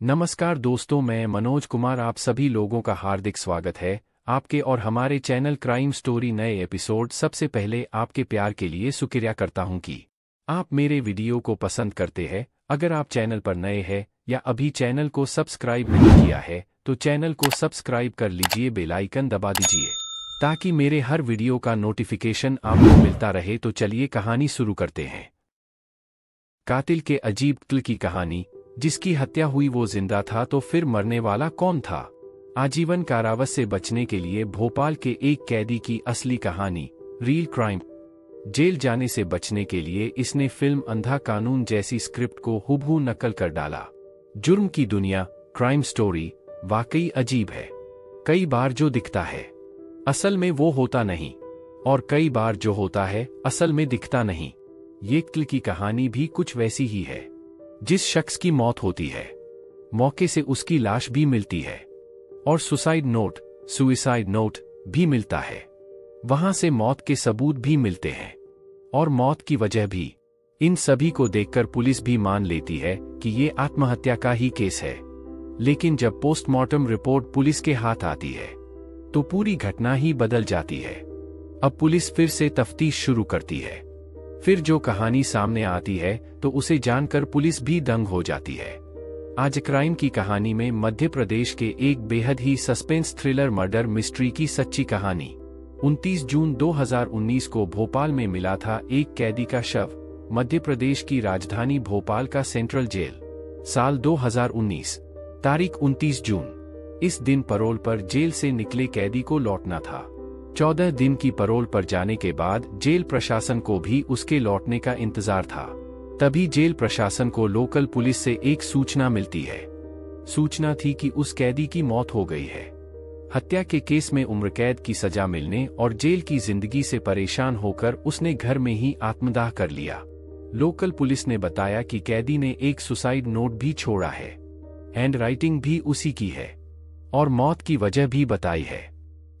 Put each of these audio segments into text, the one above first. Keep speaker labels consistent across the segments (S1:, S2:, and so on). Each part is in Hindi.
S1: नमस्कार दोस्तों, मैं मनोज कुमार, आप सभी लोगों का हार्दिक स्वागत है आपके और हमारे चैनल क्राइम स्टोरी नए एपिसोड सबसे पहले आपके प्यार के लिए शुक्रिया करता हूँ कि आप मेरे वीडियो को पसंद करते हैं। अगर आप चैनल पर नए हैं या अभी चैनल को सब्सक्राइब नहीं किया है तो चैनल को सब्सक्राइब कर लीजिए बेलाइकन दबा दीजिए, ताकि मेरे हर वीडियो का नोटिफिकेशन आपको मिलता रहे। तो चलिए कहानी शुरू करते हैं। कातिल के अजीब क्ल की कहानी जिसकी हत्या हुई वो ज़िंदा था तो फिर मरने वाला कौन था? आजीवन कारावास से बचने के लिए भोपाल के एक कैदी की असली कहानी रियल क्राइम जेल जाने से बचने के लिए इसने फ़िल्म अंधा कानून जैसी स्क्रिप्ट को हुबहू नकल कर डाला। जुर्म की दुनिया क्राइम स्टोरी वाकई अजीब है। कई बार जो दिखता है, असल में वो होता नहीं। और कई बार जो होता है, असल में दिखता नहीं। ये क्ल की कहानी भी कुछ वैसी ही है। जिस शख्स की मौत होती है, मौके से उसकी लाश भी मिलती है, और सुसाइड नोट, सुइसाइड नोट भी मिलता है। वहाँ से मौत के सबूत भी मिलते हैं, और मौत की वजह भी। इन सभी को देखकर पुलिस भी मान लेती है कि ये आत्महत्या का ही केस है। लेकिन जब पोस्टमार्टम रिपोर्ट पुलिस के हाथ आती है तो पूरी घटना ही बदल जाती है। अब पुलिस फिर से तफ्तीश शुरू करती है। फिर जो कहानी सामने आती है तो उसे जानकर पुलिस भी दंग हो जाती है। आज क्राइम की कहानी में मध्य प्रदेश के एक बेहद ही सस्पेंस थ्रिलर मर्डर मिस्ट्री की सच्ची कहानी। 29 जून 2019 को भोपाल में मिला था एक कैदी का शव, मध्य प्रदेश की राजधानी भोपाल का सेंट्रल जेल। साल 2019 तारीख 29 जून। इस दिन परोल पर जेल से निकले कैदी को लौटना था। चौदह दिन की परोल पर जाने के बाद जेल प्रशासन को भी उसके लौटने का इंतज़ार था। तभी जेल प्रशासन को लोकल पुलिस से एक सूचना मिलती है। सूचना थी कि उस कैदी की मौत हो गई है। हत्या के केस में उम्र कैद की सजा मिलने और जेल की ज़िंदगी से परेशान होकर उसने घर में ही आत्मदाह कर लिया। लोकल पुलिस ने बताया कि कैदी ने एक सुसाइड नोट भी छोड़ा है। हैंड राइटिंग भी उसी की है। और मौत की वजह भी बताई है।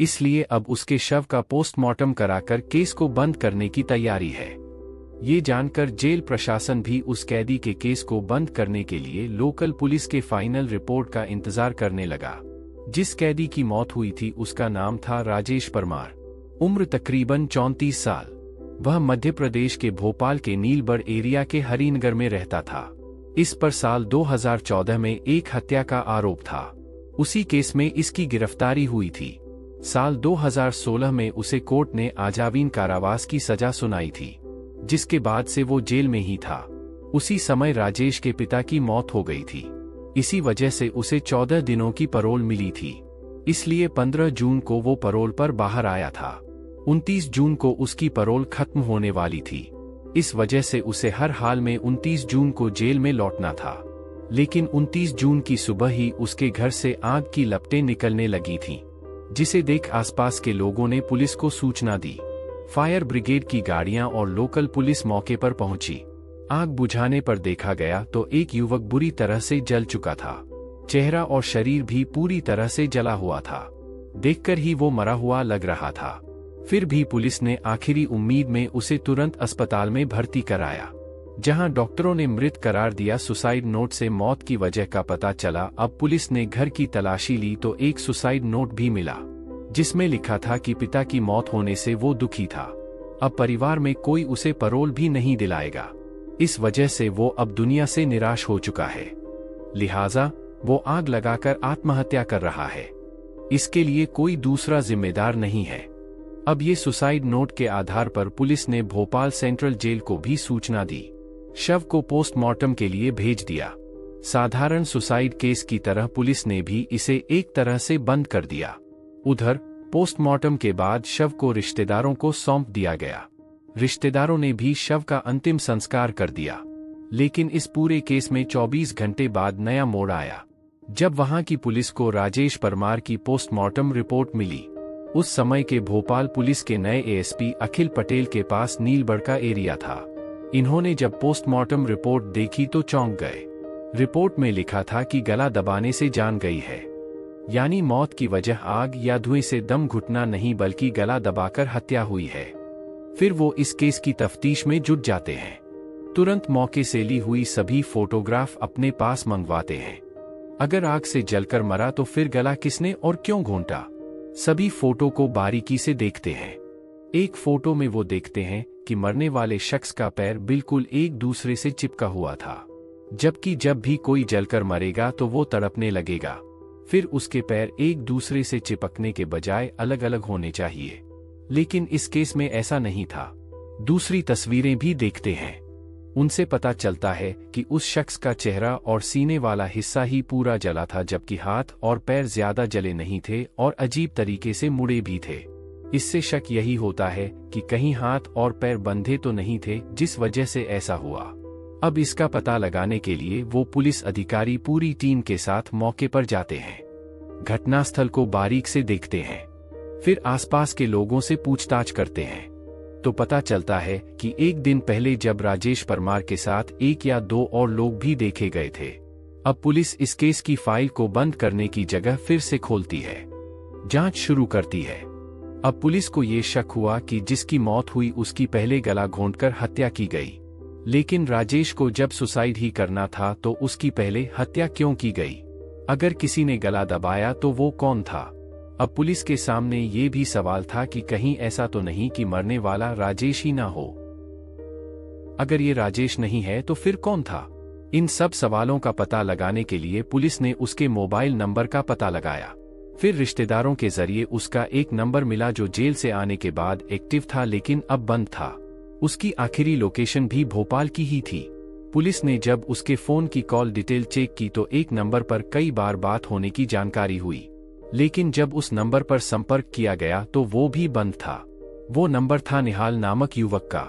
S1: इसलिए अब उसके शव का पोस्टमार्टम कराकर केस को बंद करने की तैयारी है। ये जानकर जेल प्रशासन भी उस कैदी के केस को बंद करने के लिए लोकल पुलिस के फाइनल रिपोर्ट का इंतज़ार करने लगा। जिस कैदी की मौत हुई थी उसका नाम था राजेश परमार। उम्र तकरीबन चौंतीस साल। वह मध्य प्रदेश के भोपाल के नीलबड़ एरिया के हरिनगर में रहता था। इस पर साल 2014 में एक हत्या का आरोप था। उसी केस में इसकी गिरफ्तारी हुई थी। साल 2016 में उसे कोर्ट ने आजावीन कारावास की सजा सुनाई थी जिसके बाद से वो जेल में ही था। उसी समय राजेश के पिता की मौत हो गई थी। इसी वजह से उसे चौदह दिनों की परोल मिली थी। इसलिए 15 जून को वो परोल पर बाहर आया था। 29 जून को उसकी परोल खत्म होने वाली थी। इस वजह से उसे हर हाल में 29 जून को जेल में लौटना था। लेकिन 29 जून की सुबह ही उसके घर से आग की लपटें निकलने लगी थीं, जिसे देख आसपास के लोगों ने पुलिस को सूचना दी। फायर ब्रिगेड की गाड़ियाँ और लोकल पुलिस मौके पर पहुँची। आग बुझाने पर देखा गया तो एक युवक बुरी तरह से जल चुका था। चेहरा और शरीर भी पूरी तरह से जला हुआ था। देखकर ही वो मरा हुआ लग रहा था। फिर भी पुलिस ने आखिरी उम्मीद में उसे तुरंत अस्पताल में भर्ती कराया। जहाँ डॉक्टरों ने मृत करार दिया सुसाइड नोट से मौत की वजह का पता चला, अब पुलिस ने घर की तलाशी ली तो एक सुसाइड नोट भी मिला, जिसमें लिखा था कि पिता की मौत होने से वो दुखी था। अब परिवार में कोई उसे परोल भी नहीं दिलाएगा। इस वजह से वो अब दुनिया से निराश हो चुका है। लिहाजा, वो आग लगाकर आत्महत्या कर रहा है। इसके लिए कोई दूसरा जिम्मेदार नहीं है। अब ये सुसाइड नोट के आधार पर पुलिस ने भोपाल सेंट्रल जेल को भी सूचना दी। शव को पोस्टमार्टम के लिए भेज दिया। साधारण सुसाइड केस की तरह पुलिस ने भी इसे एक तरह से बंद कर दिया। उधर, पोस्टमार्टम के बाद शव को रिश्तेदारों को सौंप दिया गया। रिश्तेदारों ने भी शव का अंतिम संस्कार कर दिया। लेकिन इस पूरे केस में 24 घंटे बाद नया मोड़ आया। जब वहाँ की पुलिस को राजेश परमार की पोस्टमार्टम रिपोर्ट मिली, उस समय के भोपाल पुलिस के नए एएसपी अखिल पटेल के पास नीलबड़ का एरिया था। इन्होंने जब पोस्टमार्टम रिपोर्ट देखी तो चौंक गए। रिपोर्ट में लिखा था कि गला दबाने से जान गई है। यानी मौत की वजह आग या धुएँ से दम घुटना नहीं बल्कि गला दबाकर हत्या हुई है। फिर वो इस केस की तफ्तीश में जुट जाते हैं। तुरंत मौके से ली हुई सभी फोटोग्राफ अपने पास मंगवाते हैं। अगर आग से जलकर मरा तो फिर गला किसने और क्यों घोंटा? सभी फ़ोटो को बारीकी से देखते हैं। एक फ़ोटो में वो देखते हैं कि मरने वाले शख्स का पैर बिल्कुल एक दूसरे से चिपका हुआ था। जबकि जब भी कोई जलकर मरेगा तो वो तड़पने लगेगा। फिर उसके पैर एक दूसरे से चिपकने के बजाय अलग अलग होने चाहिए। लेकिन इस केस में ऐसा नहीं था। दूसरी तस्वीरें भी देखते हैं। उनसे पता चलता है कि उस शख्स का चेहरा और सीने वाला हिस्सा ही पूरा जला था जबकि हाथ और पैर ज़्यादा जले नहीं थे और अजीब तरीके से मुड़े भी थे। इससे शक यही होता है कि कहीं हाथ और पैर बंधे तो नहीं थे, जिस वजह से ऐसा हुआ। अब इसका पता लगाने के लिए वो पुलिस अधिकारी पूरी टीम के साथ मौके पर जाते हैं। घटनास्थल को बारीक से देखते हैं। फिर आसपास के लोगों से पूछताछ करते हैं। तो पता चलता है कि एक दिन पहले जब राजेश परमार के साथ एक या दो और लोग भी देखे गए थे, अब पुलिस इस केस की फ़ाइल को बंद करने की जगह फिर से खोलती है। जाँच शुरू करती है। अब पुलिस को ये शक हुआ कि जिसकी मौत हुई उसकी पहले गला घोंटकर हत्या की गई। लेकिन राजेश को जब सुसाइड ही करना था तो उसकी पहले हत्या क्यों की गई? अगर किसी ने गला दबाया तो वो कौन था? अब पुलिस के सामने ये भी सवाल था कि कहीं ऐसा तो नहीं कि मरने वाला राजेश ही ना हो। अगर ये राजेश नहीं है तो फिर कौन था? इन सब सवालों का पता लगाने के लिए पुलिस ने उसके मोबाइल नंबर का पता लगाया। फिर रिश्तेदारों के ज़रिए उसका एक नंबर मिला जो जेल से आने के बाद एक्टिव था लेकिन अब बंद था। उसकी आखिरी लोकेशन भी भोपाल की ही थी। पुलिस ने जब उसके फ़ोन की कॉल डिटेल चेक की तो एक नंबर पर कई बार बात होने की जानकारी हुई। लेकिन जब उस नंबर पर संपर्क किया गया तो वो भी बंद था। वो नंबर था निहाल नामक युवक का।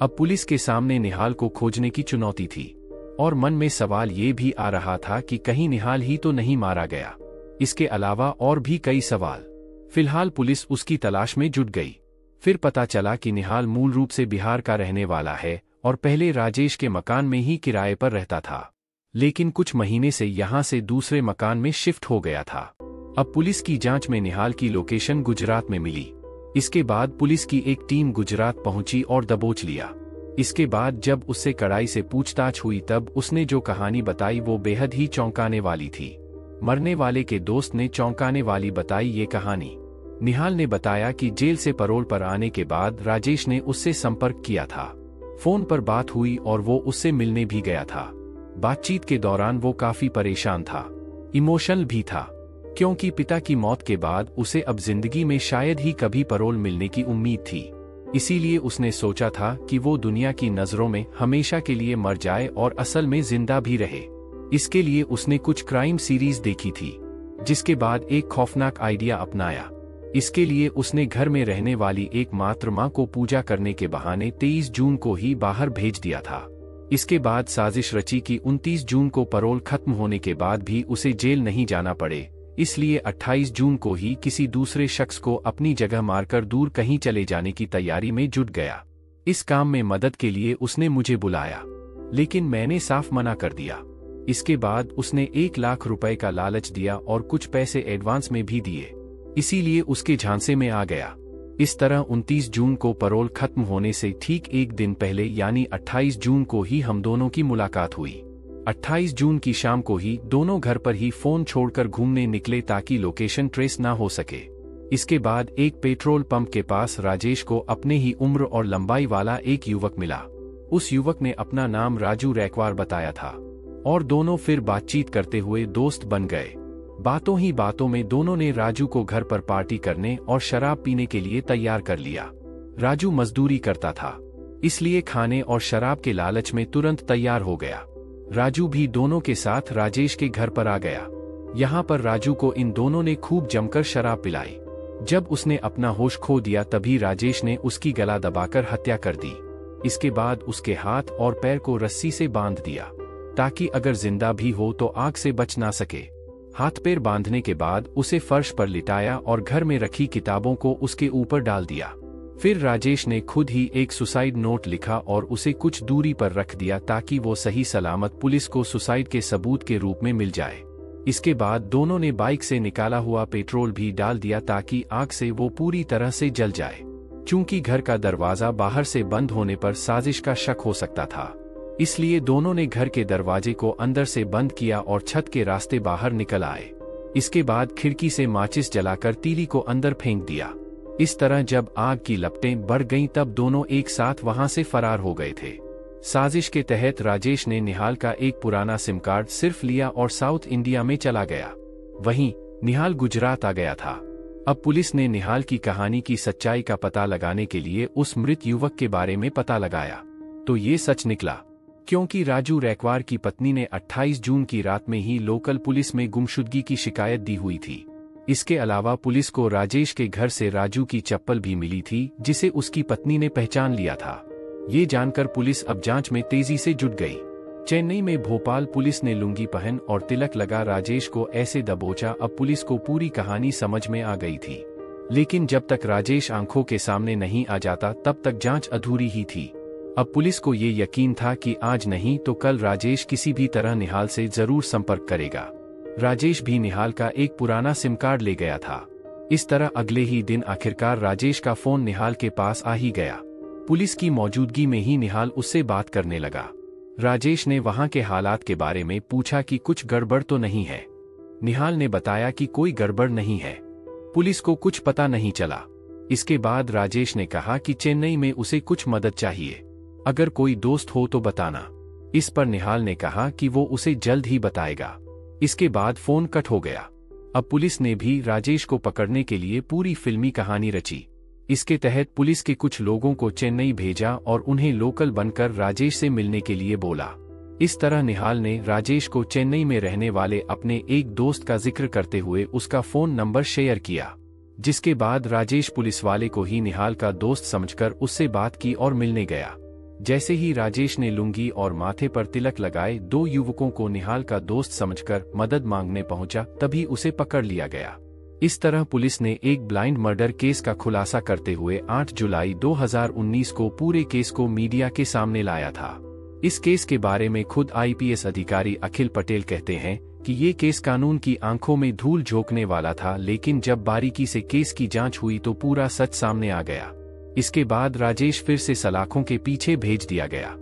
S1: अब पुलिस के सामने निहाल को खोजने की चुनौती थी। और मन में सवाल ये भी आ रहा था कि कहीं निहाल ही तो नहीं मारा गया। इसके अलावा और भी कई सवाल। फ़िलहाल पुलिस उसकी तलाश में जुट गई। फिर पता चला कि निहाल मूल रूप से बिहार का रहने वाला है और पहले राजेश के मकान में ही किराए पर रहता था। लेकिन कुछ महीने से यहाँ से दूसरे मकान में शिफ्ट हो गया था। अब पुलिस की जाँच में निहाल की लोकेशन गुजरात में मिली। इसके बाद पुलिस की एक टीम गुजरात पहुँची और दबोच लिया। इसके बाद जब उससे कड़ाई से पूछताछ हुई तब उसने जो कहानी बताई वो बेहद ही चौंकाने वाली थी। मरने वाले के दोस्त ने चौंकाने वाली बताई ये कहानी। निहाल ने बताया कि जेल से परोल पर आने के बाद राजेश ने उससे संपर्क किया था। फ़ोन पर बात हुई और वो उससे मिलने भी गया था। बातचीत के दौरान वो काफ़ी परेशान था। इमोशनल भी था। क्योंकि पिता की मौत के बाद उसे अब ज़िंदगी में शायद ही कभी परोल मिलने की उम्मीद थी। इसीलिए उसने सोचा था कि वो दुनिया की नज़रों में हमेशा के लिए मर जाए और असल में ज़िंदा भी रहे। इसके लिए उसने कुछ क्राइम सीरीज़ देखी थी, जिसके बाद एक खौफनाक आइडिया अपनाया। इसके लिए उसने घर में रहने वाली एक मात्र माँ को पूजा करने के बहाने 23 जून को ही बाहर भेज दिया था। इसके बाद साजिश रची कि 29 जून को परोल खत्म होने के बाद भी उसे जेल नहीं जाना पड़े, इसलिए 28 जून को ही किसी दूसरे शख्स को अपनी जगह मारकर दूर कहीं चले जाने की तैयारी में जुट गया। इस काम में मदद के लिए उसने मुझे बुलाया, लेकिन मैंने साफ़ मना कर दिया। इसके बाद उसने एक लाख रुपए का लालच दिया और कुछ पैसे एडवांस में भी दिए। इसीलिए उसके झांसे में आ गया। इस तरह 29 जून को परोल खत्म होने से ठीक एक दिन पहले यानी 28 जून को ही हम दोनों की मुलाकात हुई। 28 जून की शाम को ही दोनों घर पर ही फ़ोन छोड़कर घूमने निकले ताकि लोकेशन ट्रेस ना हो सके। इसके बाद एक पेट्रोल पंप के पास राजेश को अपने ही उम्र और लंबाई वाला एक युवक मिला। उस युवक ने अपना नाम राजू रैकवार बताया था। और दोनों फिर बातचीत करते हुए दोस्त बन गए। बातों ही बातों में दोनों ने राजू को घर पर पार्टी करने और शराब पीने के लिए तैयार कर लिया। राजू मजदूरी करता था, इसलिए खाने और शराब के लालच में तुरंत तैयार हो गया। राजू भी दोनों के साथ राजेश के घर पर आ गया। यहाँ पर राजू को इन दोनों ने खूब जमकर शराब पिलाई। जब उसने अपना होश खो दिया तभी राजेश ने उसकी गला दबाकर हत्या कर दी। इसके बाद उसके हाथ और पैर को रस्सी से बाँध दिया। ताकि अगर ज़िंदा भी हो तो आग से बच ना सके। हाथ पैर बांधने के बाद उसे फर्श पर लिटाया और घर में रखी किताबों को उसके ऊपर डाल दिया। फिर राजेश ने खुद ही एक सुसाइड नोट लिखा और उसे कुछ दूरी पर रख दिया ताकि वो सही सलामत पुलिस को सुसाइड के सबूत के रूप में मिल जाए। इसके बाद दोनों ने बाइक से निकाला हुआ पेट्रोल भी डाल दिया ताकि आग से वो पूरी तरह से जल जाए। चूँकि घर का दरवाज़ा बाहर से बंद होने पर साजिश का शक हो सकता था। इसलिए दोनों ने घर के दरवाजे को अंदर से बंद किया और छत के रास्ते बाहर निकल आए। इसके बाद खिड़की से माचिस जलाकर तीली को अंदर फेंक दिया। इस तरह जब आग की लपटें बढ़ गईं, तब दोनों एक साथ वहाँ से फरार हो गए थे। साजिश के तहत राजेश ने निहाल का एक पुराना सिम कार्ड सिर्फ़ लिया और साउथ इंडिया में चला गया। वहीं, निहाल गुजरात आ गया था। अब पुलिस ने निहाल की कहानी की सच्चाई का पता लगाने के लिए उस मृत युवक के बारे में पता लगाया। तो ये सच निकला। क्योंकि राजू रैकवार की पत्नी ने 28 जून की रात में ही लोकल पुलिस में गुमशुदगी की शिकायत दी हुई थी। इसके अलावा पुलिस को राजेश के घर से राजू की चप्पल भी मिली थी, जिसे उसकी पत्नी ने पहचान लिया था। ये जानकर पुलिस अब जाँच में तेज़ी से जुट गई। चेन्नई में भोपाल पुलिस ने लुंगी पहन और तिलक लगा राजेश को ऐसे दबोचा, अब पुलिस को पूरी कहानी समझ में आ गई थी। लेकिन जब तक राजेश आँखों के सामने नहीं आ जाता, तब तक जाँच अधूरी ही थी। अब पुलिस को ये यकीन था कि आज नहीं तो कल राजेश किसी भी तरह निहाल से ज़रूर संपर्क करेगा। राजेश भी निहाल का एक पुराना सिम कार्ड ले गया था। इस तरह अगले ही दिन आखिरकार राजेश का फ़ोन निहाल के पास आ ही गया। पुलिस की मौजूदगी में ही निहाल उससे बात करने लगा। राजेश ने वहाँ के हालात के बारे में पूछा कि कुछ गड़बड़ तो नहीं है। निहाल ने बताया कि कोई गड़बड़ नहीं है। पुलिस को कुछ पता नहीं चला। इसके बाद राजेश ने कहा कि चेन्नई में उसे कुछ मदद चाहिए। अगर कोई दोस्त हो तो बताना। इस पर निहाल ने कहा कि वो उसे जल्द ही बताएगा। इसके बाद फ़ोन कट हो गया। अब पुलिस ने भी राजेश को पकड़ने के लिए पूरी फिल्मी कहानी रची। इसके तहत पुलिस के कुछ लोगों को चेन्नई भेजा और उन्हें लोकल बनकर राजेश से मिलने के लिए बोला। इस तरह निहाल ने राजेश को चेन्नई में रहने वाले अपने एक दोस्त का ज़िक्र करते हुए उसका फ़ोन नंबर शेयर किया। जिसके बाद राजेश पुलिस वाले को ही निहाल का दोस्त समझकर उससे बात की और मिलने गया। जैसे ही राजेश ने लुंगी और माथे पर तिलक लगाए, दो युवकों को निहाल का दोस्त समझकर मदद मांगने पहुँचा, तभी उसे पकड़ लिया गया। इस तरह पुलिस ने एक ब्लाइंड मर्डर केस का खुलासा करते हुए 8 जुलाई 2019 को पूरे केस को मीडिया के सामने लाया था। इस केस के बारे में खुद आईपीएस अधिकारी अखिल पटेल कहते हैं कि ये केस कानून की आँखों में धूल झोंकने वाला था, लेकिन जब बारीकी से केस की जाँच हुई तो पूरा सच सामने आ गया। इसके बाद राजेश फिर से सलाखों के पीछे भेज दिया गया।